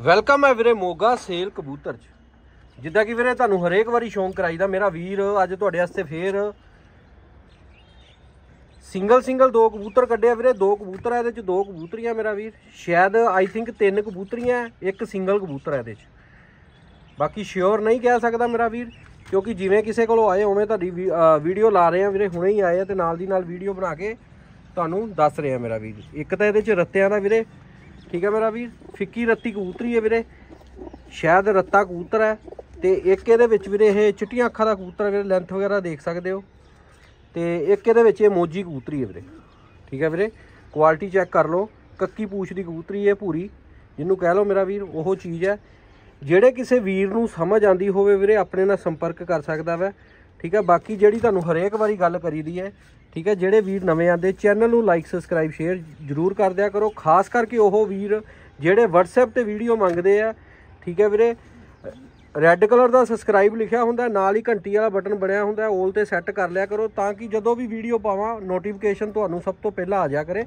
Welcome ਹੈ ਵੀਰੇ Moga sale ਕਬੂਤਰ ਚ। ਜਿੱਦਾਂ ਕਿ ਵੀਰੇ ਤੁਹਾਨੂੰ ਹਰੇਕ ਵਾਰੀ ਸ਼ੌਂਕ ਕਰਾਈਦਾ, ਮੇਰਾ ਵੀਰ ਅੱਜ ਤੁਹਾਡੇ ਵਾਸਤੇ ਫੇਰ ਸਿੰਗਲ ਸਿੰਗਲ ਦੋ ਕਬੂਤਰ ਕੱਢਿਆ ਵੀਰੇ, ਦੋ ਕਬੂਤਰ ਆ ਇਹਦੇ ਚ, ਦੋ ਕਬੂਤਰੀਆਂ ਮੇਰਾ ਵੀਰ। ਸ਼ਾਇਦ ਆਈ ਥਿੰਕ ਤਿੰਨ ਕਬੂਤਰੀਆਂ, ਇੱਕ ਸਿੰਗਲ ਕਬੂਤਰ ਹੈ ਇਹਦੇ ਚ। ਬਾਕੀ ਸ਼ਿਓਰ ਨਹੀਂ ਕਹਿ ਸਕਦਾ ਮੇਰਾ ਵੀਰ, ਕਿਉਂਕਿ ਜਿਵੇਂ ਕਿਸੇ ਕੋਲੋਂ ਆਏ ਉਵੇਂ ਤੁਹਾਡੀ ਵੀਡੀਓ ਲਾ ਰਹੇ ਆ ਵੀਰੇ, ਹੁਣੇ ਹੀ ਆਏ ਆ ਤੇ ਨਾਲ ਦੀ ਨਾਲ ਵੀਡੀਓ ਬਣਾ ਕੇ ਤੁਹਾਨੂੰ ਦੱਸ ਰਿਹਾ ਮੇਰਾ ਵੀਰ। ਇੱਕ ਤਾਂ ਇਹਦੇ ਚ ਰੱਤਿਆਂ ਦਾ ਵੀਰੇ ਠੀਕ ਹੈ ਮੇਰਾ ਵੀਰ? ਫਿੱਕੀ ਰੱਤੀ ਕਬੂਤਰੀ ਹੈ ਵੀਰੇ। ਸ਼ਾਇਦ ਰੱਤਾ ਕਬੂਤਰ ਹੈ। ਤੇ ਇੱਕ ਇਹਦੇ ਵਿੱਚ ਵੀਰੇ ਇਹ ਚਿੱਟੀਆਂ ਅੱਖਾਂ ਦਾ ਕਬੂਤਰ ਹੈ ਵੀਰੇ ਲੈਂਥ ਵਗੈਰਾ ਦੇਖ ਸਕਦੇ ਹੋ। ਤੇ ਇੱਕ ਇਹਦੇ ਵਿੱਚ ਇਹ ਮੋਜੀ ਕਬੂਤਰੀ ਹੈ ਵੀਰੇ। ਠੀਕ ਹੈ ਵੀਰੇ? ਕੁਆਲਿਟੀ ਚੈੱਕ ਕਰ ਲਓ। ਕੱਕੀ ਪੂਛ ਦੀ ਕਬੂਤਰੀ ਹੈ ਪੂਰੀ। ਜਿਹਨੂੰ ਕਹਿ ਲਓ ਮੇਰਾ ਵੀਰ, ਉਹ ਚੀਜ਼ ਹੈ। ਜਿਹੜੇ ਕਿਸੇ ਵੀਰ ਨੂੰ ਸਮਝ ਆਂਦੀ ਹੋਵੇ ਵੀਰੇ, ਆਪਣੇ ਨਾਲ ਸੰਪਰਕ ਕਰ ਸਕਦਾ ਵੈ। ਠੀਕ ਹੈ ਬਾਕੀ ਜਿਹੜੀ ਤੁਹਾਨੂੰ ਹਰੇਕ ਵਾਰੀ ਗੱਲ ਕਰੀ ਦੀ ਹੈ, ਠੀਕ ਹੈ ਜਿਹੜੇ ਵੀਰ ਨਵੇਂ ਆਂਦੇ ਚੈਨਲ ਨੂੰ ਲਾਈਕ ਸਬਸਕ੍ਰਾਈਬ ਸ਼ੇਅਰ ਜਰੂਰ ਕਰ ਦਿਆ ਕਰੋ। ਖਾਸ ਕਰਕੇ ਉਹ ਵੀਰ ਜਿਹੜੇ WhatsApp ਤੇ ਵੀਡੀਓ ਮੰਗਦੇ ਆ, ਠੀਕ ਹੈ ਵੀਰੇ? ਰੈੱਡ ਕਲਰ ਦਾ ਸਬਸਕ੍ਰਾਈਬ ਲਿਖਿਆ ਹੁੰਦਾ, ਨਾਲ ਹੀ ਘੰਟੀ ਵਾਲਾ ਬਟਨ ਬਣਿਆ ਹੁੰਦਾ 올 ਤੇ ਸੈੱਟ ਕਰ ਲਿਆ ਕਰੋ ਤਾਂ ਕਿ ਜਦੋਂ ਵੀ ਵੀਡੀਓ ਪਾਵਾਂ ਨੋਟੀਫਿਕੇਸ਼ਨ ਤੁਹਾਨੂੰ ਸਭ ਤੋਂ ਪਹਿਲਾਂ ਆ ਜਾ ਕਰੇ।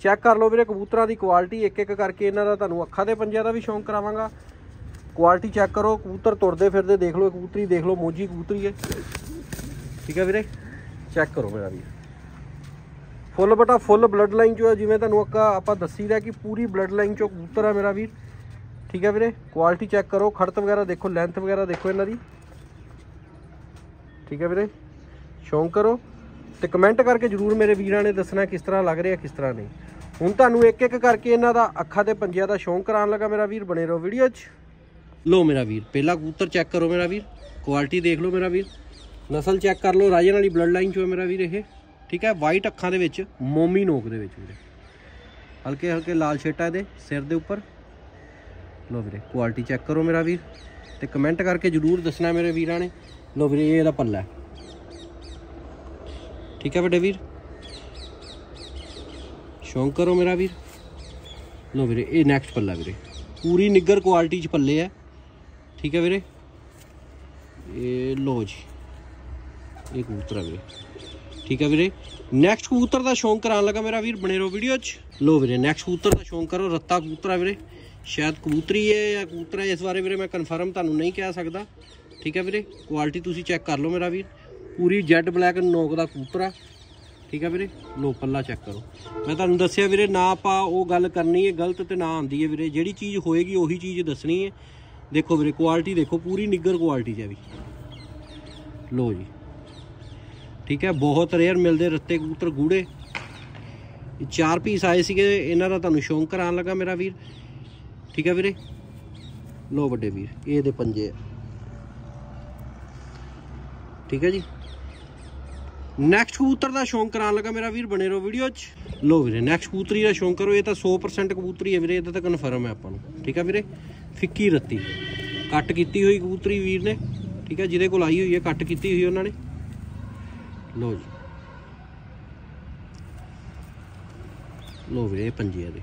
ਚੈੱਕ ਕਰ ਲਓ ਵੀਰੇ, ਕਬੂਤਰਾਂ ਦੀ ਕੁਆਲਿਟੀ ਇੱਕ ਇੱਕ ਕਰਕੇ ਇਹਨਾਂ ਦਾ ਤੁਹਾਨੂੰ ਅੱਖਾਂ ਦੇ ਪੰਜਿਆਂ ਦਾ ਵੀ ਸ਼ੌਂਕ ਕਰਾਵਾਂਗਾ। ਕੁਆਲਿਟੀ ਚੈੱਕ ਕਰੋ, ਕਬੂਤਰ ਤੁਰਦੇ ਫਿਰਦੇ ਦੇਖ ਲਓ, ਕਬੂਤਰੀ ਦੇਖ ਲਓ, ਮੋਜੀ ਕਬੂਤਰੀ ਹੈ। ਠੀਕ ਹੈ ਵੀਰੇ? ਚੈੱਕ ਕਰੋ ਮੇਰਾ ਵੀਰ। ਫੁੱਲ ਬਟਾ ਫੁੱਲ ਬਲੱਡ ਲਾਈਨ ਚੋਂ ਜਿਵੇਂ ਤੁਹਾਨੂੰ ਅੱਕਾ ਆਪਾਂ ਦੱਸੀ ਦੱਸੀਦਾ ਕਿ ਪੂਰੀ ਬਲੱਡ ਲਾਈਨ ਚੋਂ ਕਬੂਤਰ ਆ ਮੇਰਾ ਵੀਰ। ਠੀਕ ਹੈ ਵੀਰੇ? ਕੁਆਲਿਟੀ ਚੈੱਕ ਕਰੋ, ਖੜਤ ਵਗੈਰਾ ਦੇਖੋ, ਲੈਂਥ ਵਗੈਰਾ ਦੇਖੋ ਇਹਨਾਂ ਦੀ। ਠੀਕ ਹੈ ਵੀਰੇ? ਸ਼ੌਂਕ ਕਰੋ। ਤੇ ਕਮੈਂਟ ਕਰਕੇ ਜਰੂਰ ਮੇਰੇ ਵੀਰਾਂ ਨੇ ਦੱਸਣਾ ਕਿਸ ਤਰ੍ਹਾਂ ਲੱਗ ਰਿਹਾ, ਕਿਸ ਤਰ੍ਹਾਂ ਨਹੀਂ। ਹੁਣ ਤੁਹਾਨੂੰ ਇੱਕ ਇੱਕ ਕਰਕੇ ਇਹਨਾਂ ਦਾ ਅੱਖਾਂ ਤੇ ਪੰਜਿਆਂ ਦਾ ਸ਼ੌਂਕ ਕਰਾਉਣ ਲੱਗਾ ਮੇਰਾ ਵੀਰ, ਬਣੇ ਰਹੋ ਵੀਡੀਓ 'ਚ। ਲੋ ਮੇਰਾ ਵੀਰ, ਪਹਿਲਾ ਕਬੂਤਰ ਚੈੱਕ ਕਰੋ ਮੇਰਾ ਵੀਰ ਕੁਆਲਿਟੀ ਦੇਖ ਲਓ ਮੇਰਾ ਵੀਰ, ਨਸਲ ਚੈੱਕ ਕਰ ਲਓ ਰਾਜਨ ਵਾਲੀ ਬਲੱਡ ਲਾਈਨ ਚੋਂ ਹੈ ਮੇਰਾ ਵੀਰ ਇਹ, ਠੀਕ ਹੈ? ਵਾਈਟ ਅੱਖਾਂ ਦੇ ਵਿੱਚ, ਮੋਮੀ ਨੋਕ ਦੇ ਵਿੱਚ ਵੀਰੇ। ਹਲਕੇ ਹਲਕੇ ਲਾਲ ਛੇਟਾ ਇਹਦੇ, ਸਿਰ ਦੇ ਉੱਪਰ। ਲੋ ਵੀਰੇ ਕੁਆਲਿਟੀ ਚੈੱਕ ਕਰੋ ਮੇਰਾ ਵੀਰ, ਤੇ ਕਮੈਂਟ ਕਰਕੇ ਜਰੂਰ ਦੱਸਣਾ ਮੇਰੇ ਵੀਰਾਂ ਨੇ। ਲੋ ਵੀਰੇ, ਇਹ ਇਹਦਾ ਪੱਲਾ ਠੀਕ ਹੈ ਵੱਡੇ ਵੀਰ? ਸ਼ੌਂਕ ਕਰੋ ਮੇਰਾ ਵੀਰ। ਲੋ ਵੀਰੇ, ਇਹ ਨੈਕਸਟ ਪੱਲਾ ਵੀਰੇ। ਪੂਰੀ ਨਿੱਗਰ ਕੁਆਲਿਟੀ ਚ ਪੱਲੇ ਆ ਠੀਕ ਹੈ ਵੀਰੇ? ਇਹ ਲੋ ਜੀ। ਇਹ ਕਬੂਤਰ ਆ ਵੀਰੇ। ਠੀਕ ਹੈ ਵੀਰੇ? ਨੈਕਸਟ ਕਬੂਤਰ ਦਾ ਸ਼ੌਂਕ ਕਰਾਉਣ ਲੱਗਾ ਮੇਰਾ ਵੀਰ ਬਣੇ ਰਹੋ ਵੀਡੀਓ 'ਚ। ਲੋ ਵੀਰੇ ਨੈਕਸਟ ਕਬੂਤਰ ਦਾ ਸ਼ੌਂਕ ਕਰੋ। ਰੱਤਾ ਕਬੂਤਰ ਆ ਵੀਰੇ। ਸ਼ਾਇਦ ਕਬੂਤਰੀ ਹੈ ਜਾਂ ਕਬੂਤਰ ਹੈ, ਇਸ ਬਾਰੇ ਵੀਰੇ ਮੈਂ ਕਨਫਰਮ ਤੁਹਾਨੂੰ ਨਹੀਂ ਕਹਿ ਸਕਦਾ। ਠੀਕ ਹੈ ਵੀਰੇ? ਕੁਆਲਿਟੀ ਤੁਸੀਂ ਚੈੱਕ ਕਰ ਲਓ ਮੇਰਾ ਵੀਰ। ਪੂਰੀ ਜੈਡ ਬਲੈਕ ਨੋਕ ਦਾ ਕਬੂਤਰ ਆ। ਠੀਕ ਹੈ ਵੀਰੇ? ਲੋ ਪੱਲਾ ਚੈੱਕ ਕਰੋ। ਮੈਂ ਤੁਹਾਨੂੰ ਦੱਸਿਆ ਵੀਰੇ, ਨਾ ਆਪਾਂ ਉਹ ਗੱਲ ਕਰਨੀ ਹੈ, ਗਲਤ ਤੇ ਨਾ ਆਉਂਦੀ ਹੈ ਵੀਰੇ। ਜਿਹੜੀ ਚੀਜ਼ ਹੋਏਗੀ, ਉਹੀ ਚੀਜ਼ ਦੱਸਣੀ ਹੈ। ਦੇਖੋ ਵੀਰੇ ਕੁਆਲਿਟੀ ਦੇਖੋ, ਪੂਰੀ ਨਿੱਗਰ ਕੁਆਲਿਟੀ 'ਚ ਹੈ ਵੀ। ਲੋ ਜੀ। ਠੀਕ ਹੈ, ਬਹੁਤ ਰੇਅਰ ਮਿਲਦੇ ਰੱਤੇ ਕਬੂਤਰ ਗੂੜੇ। ਚਾਰ ਪੀਸ ਆਏ ਸੀਗੇ, ਇਹਨਾਂ ਦਾ ਤੁਹਾਨੂੰ ਸ਼ੌਂਕ ਕਰਾਉਣ ਲੱਗਾ ਮੇਰਾ ਵੀਰ। ਠੀਕ ਹੈ ਵੀਰੇ? ਲੋ ਵੱਡੇ ਵੀਰ, ਇਹ ਦੇ ਪੰਜੇ ਆ। ਠੀਕ ਹੈ ਜੀ। ਨੈਕਸਟ ਕਬੂਤਰ ਦਾ ਸ਼ੌਂਕ ਕਰਾਉਣ ਲੱਗਾ ਮੇਰਾ ਵੀਰ, ਬਣੇ ਰਹੋ ਵੀਡੀਓ 'ਚ। ਲੋ ਵੀਰੇ ਨੈਕਸਟ ਕਬੂਤਰੀ ਦਾ ਸ਼ੌਂਕ ਕਰੋ, ਇਹ ਤਾਂ 100% ਕਬੂਤਰੀ ਹੈ ਵੀਰੇ ਇਹਦਾ ਤਾਂ ਕਨਫਰਮ ਹੈ ਆਪਾਂ ਨੂੰ। ਠੀਕ ਹੈ ਵੀਰੇ? ਫਿੱਕੀ ਰੱਤੀ। ਕੱਟ ਕੀਤੀ ਹੋਈ ਕਬੂਤਰੀ ਵੀਰ ਨੇ, ਠੀਕ ਹੈ, ਜਿਹਦੇ ਕੋਲ ਆਈ ਹੋਈ ਹੈ, ਕੱਟ ਕੀਤੀ ਹੋਈ ਉਹਨਾਂ ਨੇ। ਲੋ ਜੀ। ਲੋ ਵੀਰੇ ਪੰਜੇ ਦੇ।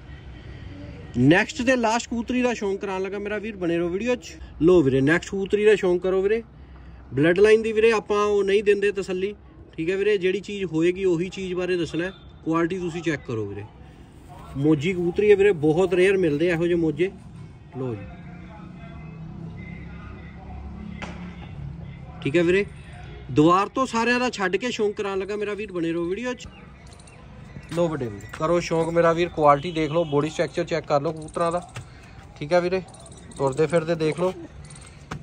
ਨੈਕਸਟ ਤੇ ਲਾਸਟ ਕਬੂਤਰੀ ਦਾ ਸ਼ੌਂਕ ਕਰਾਉਣ ਲੱਗਾ ਮੇਰਾ ਵੀਰ, ਬਣੇ ਰਹੋ ਵੀਡੀਓ 'ਚ। ਲੋ ਵੀਰੇ ਨੈਕਸਟ ਕਬੂਤਰੀ ਦਾ ਸ਼ੌਂਕ ਕਰੋ ਵੀਰੇ। ਬਲੱਡ ਲਾਈਨ ਦੀ ਵੀਰੇ, ਆਪਾਂ ਉਹ ਨਹੀਂ ਦਿੰਦੇ ਤਸੱਲੀ। ਠੀਕ ਹੈ ਵੀਰੇ, ਜਿਹੜੀ ਚੀਜ਼ ਹੋਏਗੀ ਉਹੀ ਚੀਜ਼ ਬਾਰੇ ਦੱਸਣਾ ਕੁਆਲਿਟੀ ਤੁਸੀਂ ਚੈੱਕ ਕਰੋ ਵੀਰੇ। ਮੋਜੀ ਕਬੂਤਰੀ ਹੈ ਵੀਰੇ, ਬਹੁਤ ਰੇਅਰ ਮਿਲਦੇ ਇਹੋ ਜਿਹੇ ਮੋਜੇ। ਲੋ ਜੀ। ਠੀਕ ਹੈ ਵੀਰੇ? ਦੁਆਰ ਤੋਂ ਸਾਰਿਆਂ ਦਾ ਛੱਡ ਕੇ ਸ਼ੌਂਕ ਕਰਾਉਣ ਲੱਗਾ ਮੇਰਾ ਵੀਰ ਬਣੇ ਰਹੋ ਵੀਡੀਓ 'ਚ। ਲੋ ਵੱਡੇ ਵੀਰ, ਕਰੋ ਸ਼ੌਂਕ ਮੇਰਾ ਵੀਰ ਕੁਆਲਿਟੀ ਦੇਖ ਲਓ ਬੋਡੀ ਸਟਰਕਚਰ ਚੈੱਕ ਕਰ ਲਓ ਕਬੂਤਰਾਂ ਦਾ। ਠੀਕ ਹੈ ਵੀਰੇ? ਤੁਰਦੇ ਫਿਰਦੇ ਦੇਖ ਲਓ।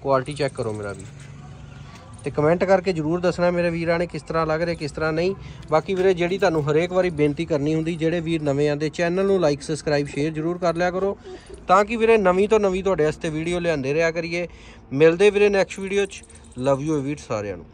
ਕੁਆਲਿਟੀ ਚੈੱਕ ਕਰੋ ਮੇਰਾ ਵੀਰ। ਤੇ ਕਮੈਂਟ ਕਰਕੇ ਜਰੂਰ ਦੱਸਣਾ ਮੇਰੇ ਵੀਰਾਂ ਨੇ ਕਿਸ ਤਰ੍ਹਾਂ ਲੱਗ ਰਿਹਾ, ਕਿਸ ਤਰ੍ਹਾਂ ਨਹੀਂ। ਬਾਕੀ ਵੀਰੇ, ਜਿਹੜੀ ਤੁਹਾਨੂੰ ਹਰੇਕ ਵਾਰੀ ਬੇਨਤੀ ਕਰਨੀ ਹੁੰਦੀ, ਜਿਹੜੇ ਵੀਰ ਨਵੇਂ ਆਂਦੇ ਚੈਨਲ ਨੂੰ ਲਾਈਕ ਸਬਸਕ੍ਰਾਈਬ ਸ਼ੇਅਰ ਜਰੂਰ ਕਰ ਲਿਆ ਕਰੋ। ਤਾਂ ਕਿ ਵੀਰੇ, ਨਵੀਂ ਤੋਂ ਨਵੀਂ ਤੁਹਾਡੇ ਵਾਸਤੇ ਵੀਡੀਓ ਲਿਆਂਦੇ ਰਿਹਾ ਕਰੀਏ। ਮਿਲਦੇ ਵੀਰੇ ਨੈਕਸਟ ਵੀਡੀਓ 'ਚ। ਲਵ ਯੂ ਵੀਰ ਸਾਰਿਆਂ ਨੂੰ।